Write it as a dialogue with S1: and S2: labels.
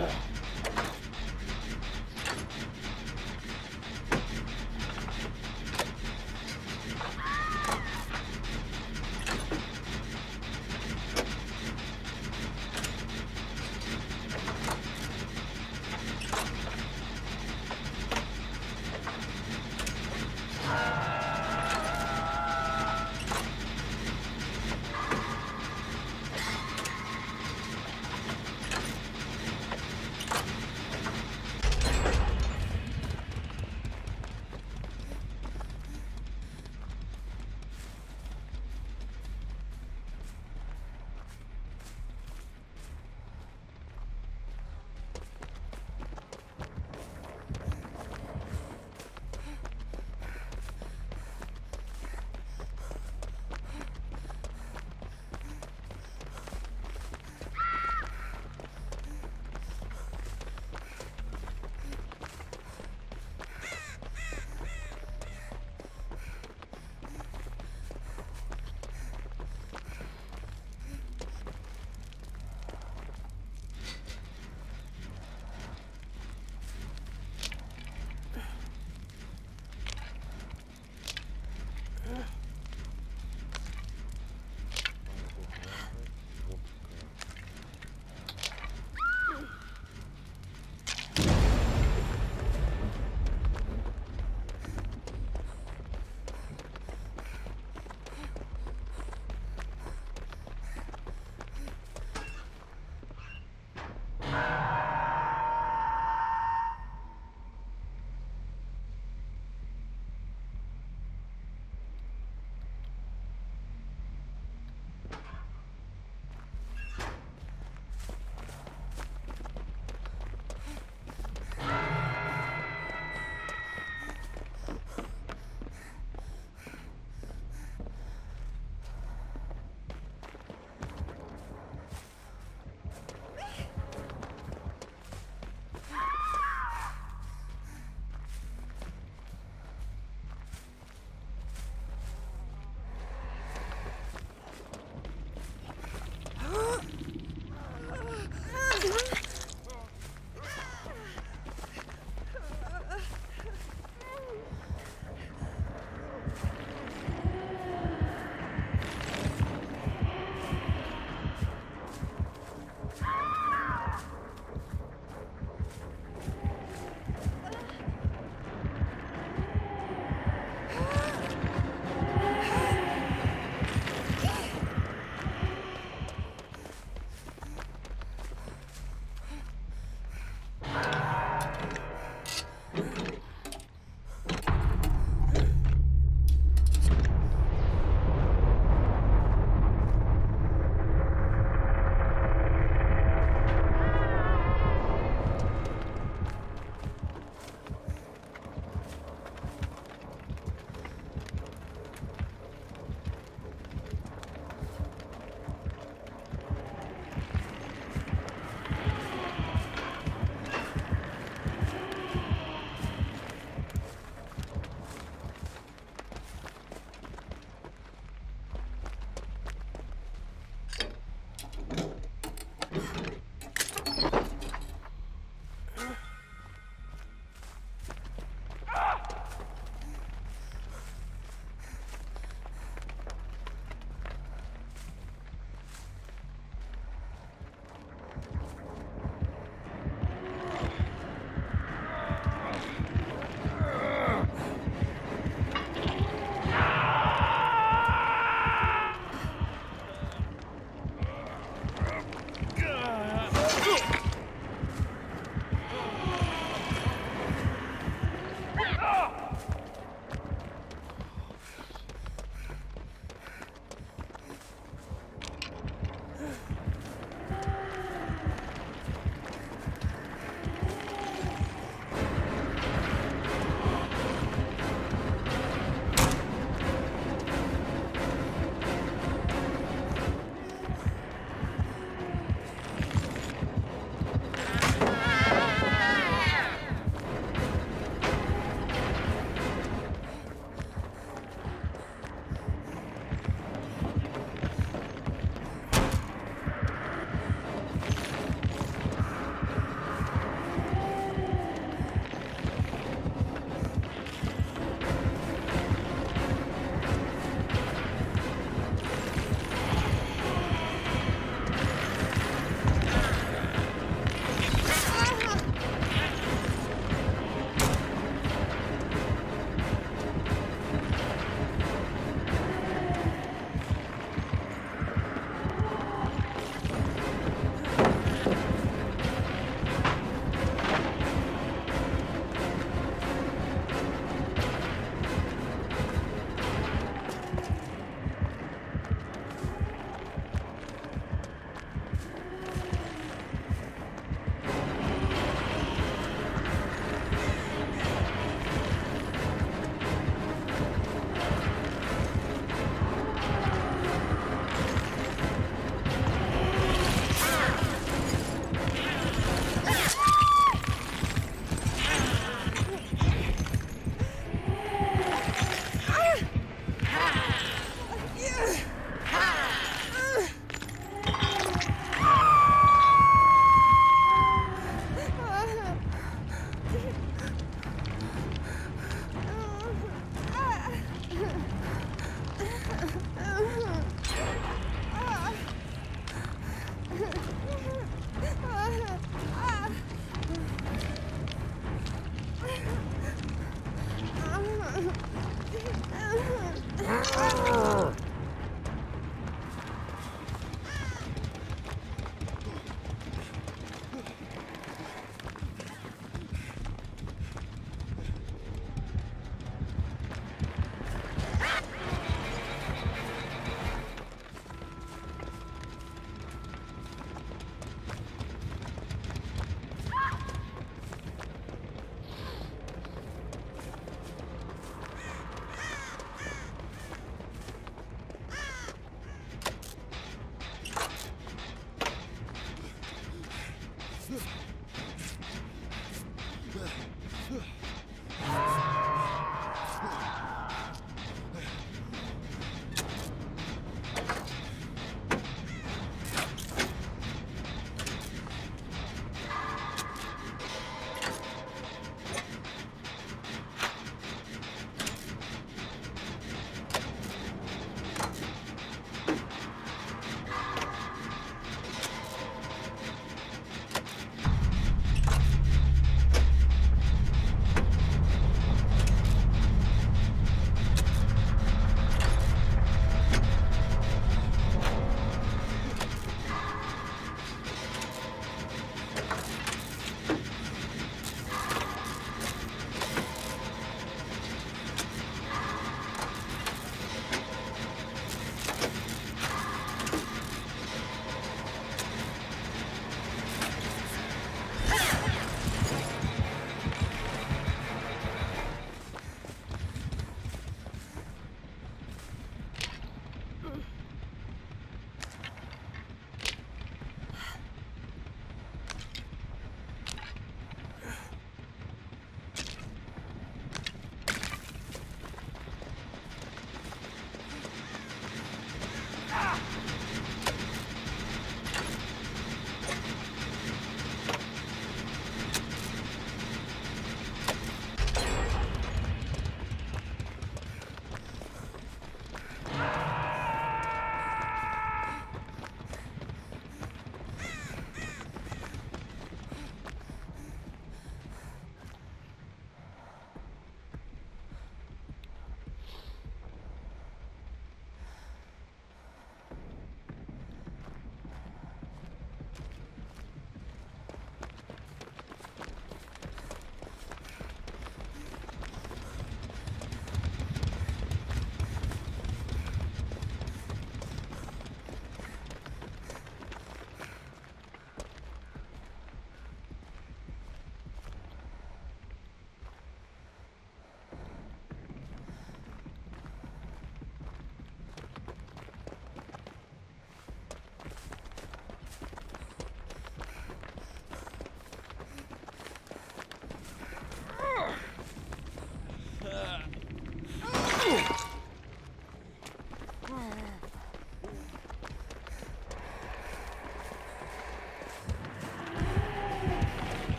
S1: but